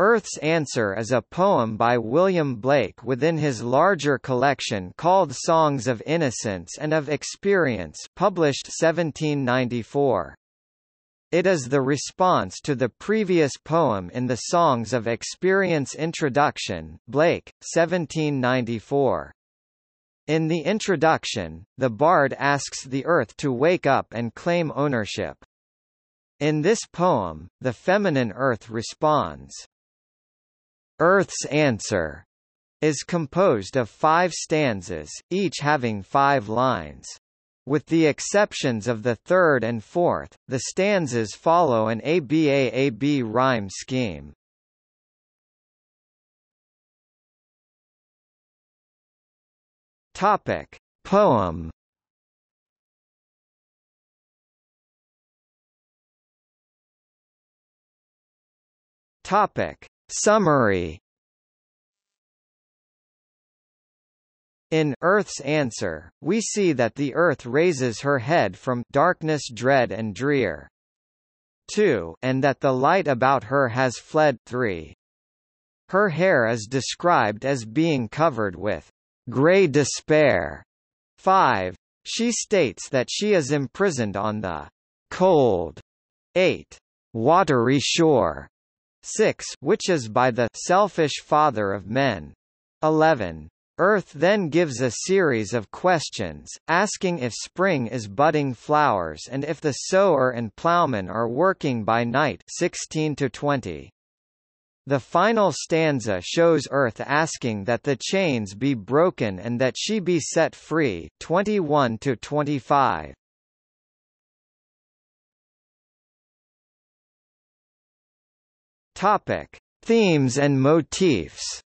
Earth's Answer is a poem by William Blake within his larger collection called Songs of Innocence and of Experience published 1794. It is the response to the previous poem in the Songs of Experience introduction Blake, 1794. In the introduction, the bard asks the earth to wake up and claim ownership. In this poem, the feminine earth responds, Earth's Answer is composed of five stanzas, each having five lines. With the exceptions of the third and fourth, the stanzas follow an ABAAB rhyme scheme. Topic: Poem. Topic: Summary In Earth's Answer, we see that the Earth raises her head from darkness dread and drear. 2 and that the light about her has fled 3. Her hair is described as being covered with grey despair. 5. She states that she is imprisoned on the cold 8. watery shore 6 which is by the selfish father of men. 11. Earth then gives a series of questions, asking if spring is budding flowers and if the sower and plowman are working by night 16 to 20. The final stanza shows Earth asking that the chains be broken and that she be set free 21 to 25. Topic: Themes and motifs.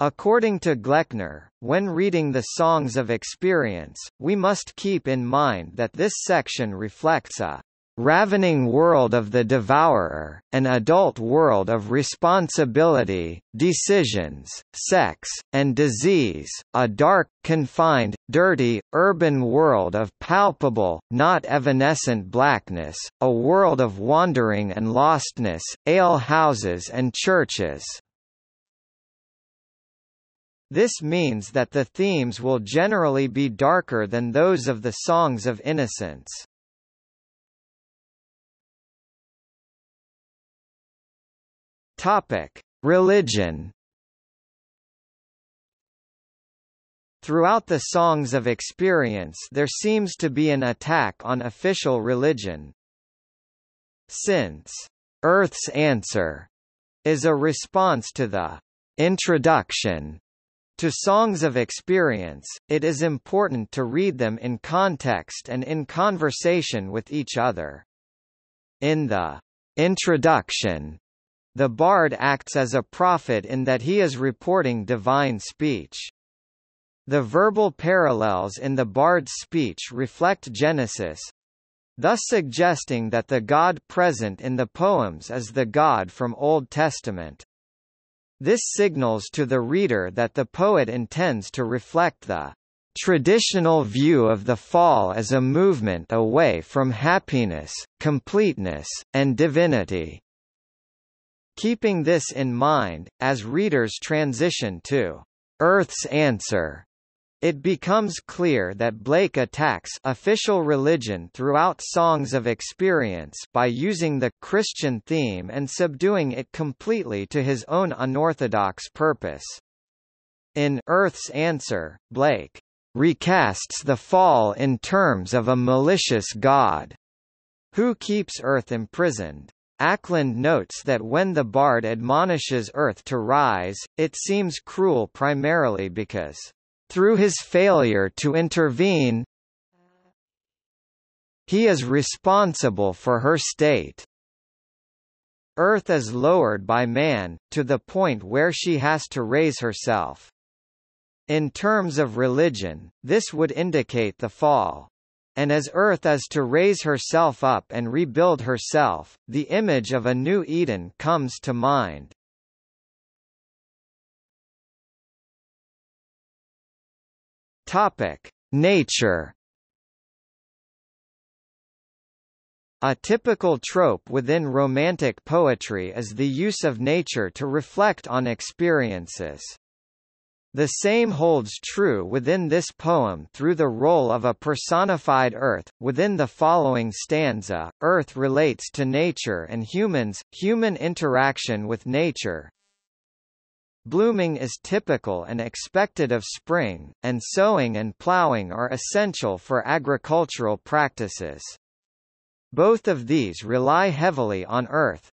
According to Gleckner, when reading the Songs of Experience, we must keep in mind that this section reflects a ravening world of the devourer, an adult world of responsibility, decisions, sex, and disease, a dark, confined, dirty, urban world of palpable, not evanescent blackness, a world of wandering and lostness, ale houses and churches. This means that the themes will generally be darker than those of the Songs of Innocence. Topic: Religion. Throughout the Songs of Experience there seems to be an attack on official religion. Since Earth's Answer is a response to the introduction to Songs of Experience, it is important to read them in context and in conversation with each other. In the introduction, the bard acts as a prophet in that he is reporting divine speech. The verbal parallels in the bard's speech reflect Genesis, thus suggesting that the God present in the poems is the God from Old Testament. This signals to the reader that the poet intends to reflect the traditional view of the fall as a movement away from happiness, completeness, and divinity. Keeping this in mind, as readers transition to Earth's Answer, it becomes clear that Blake attacks official religion throughout Songs of Experience by using the Christian theme and subduing it completely to his own unorthodox purpose. In Earth's Answer, Blake recasts the fall in terms of a malicious god who keeps Earth imprisoned. Acland notes that when the bard admonishes Earth to rise, it seems cruel primarily because, through his failure to intervene, he is responsible for her state. Earth is lowered by man, to the point where she has to raise herself. In terms of religion, this would indicate the fall. And as Earth is to raise herself up and rebuild herself, the image of a new Eden comes to mind. Topic: Nature. A typical trope within Romantic poetry is the use of nature to reflect on experiences. The same holds true within this poem through the role of a personified Earth. Within the following stanza, Earth relates to nature and humans, human interaction with nature. Blooming is typical and expected of spring, and sowing and plowing are essential for agricultural practices. Both of these rely heavily on Earth.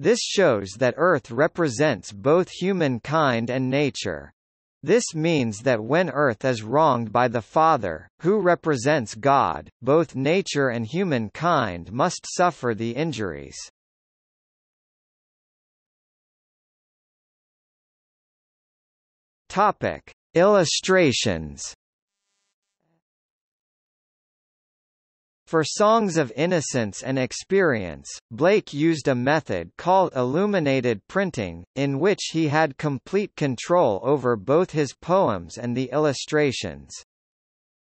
This shows that Earth represents both humankind and nature. This means that when Earth is wronged by the Father, who represents God, both nature and humankind must suffer the injuries. Topic: Illustrations For songs of innocence and experience, Blake used a method called illuminated printing, in which he had complete control over both his poems and the illustrations.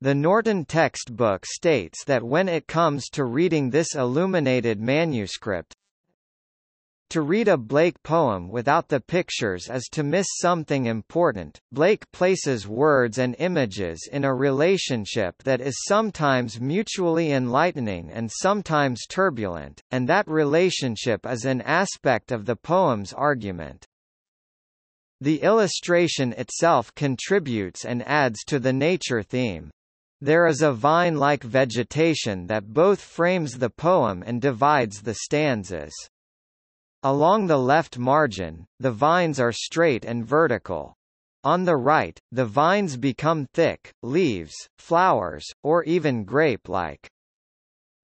The Norton textbook states that when it comes to reading this illuminated manuscript, to read a Blake poem without the pictures is to miss something important. Blake places words and images in a relationship that is sometimes mutually enlightening and sometimes turbulent, and that relationship is an aspect of the poem's argument. The illustration itself contributes and adds to the nature theme. There is a vine-like vegetation that both frames the poem and divides the stanzas. Along the left margin, the vines are straight and vertical. On the right, the vines become thick, leaves, flowers, or even grape-like.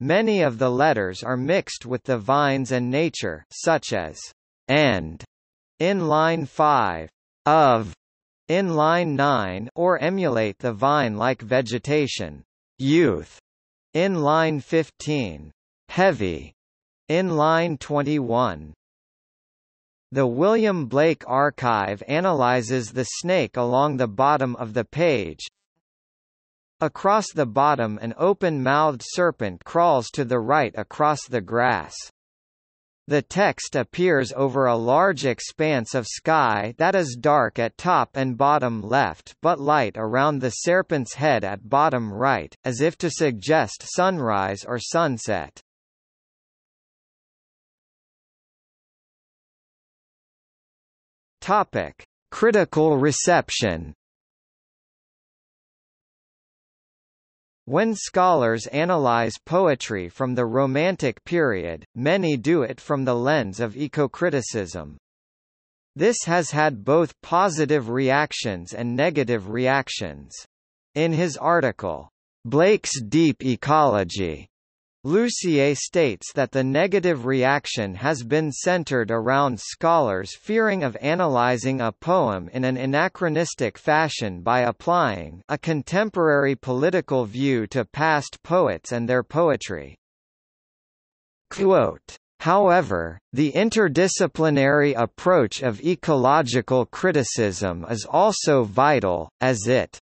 Many of the letters are mixed with the vines and nature such as and in line 5, of in line 9 or emulate the vine-like vegetation, youth in line 15, heavy in line 21. The William Blake Archive analyzes the snake along the bottom of the page. Across the bottom an open-mouthed serpent crawls to the right across the grass. The text appears over a large expanse of sky that is dark at top and bottom left but light around the serpent's head at bottom right, as if to suggest sunrise or sunset. Topic: Critical reception. When scholars analyze poetry from the Romantic period, many do it from the lens of ecocriticism. This has had both positive reactions and negative reactions. In his article, Blake's Deep Ecology, Lussier states that the negative reaction has been centered around scholars fearing of analyzing a poem in an anachronistic fashion by applying a contemporary political view to past poets and their poetry. Quote, However, the interdisciplinary approach of ecological criticism is also vital, as it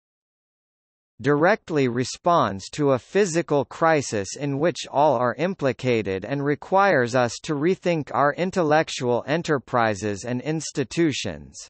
directly responds to a physical crisis in which all are implicated and requires us to rethink our intellectual enterprises and institutions.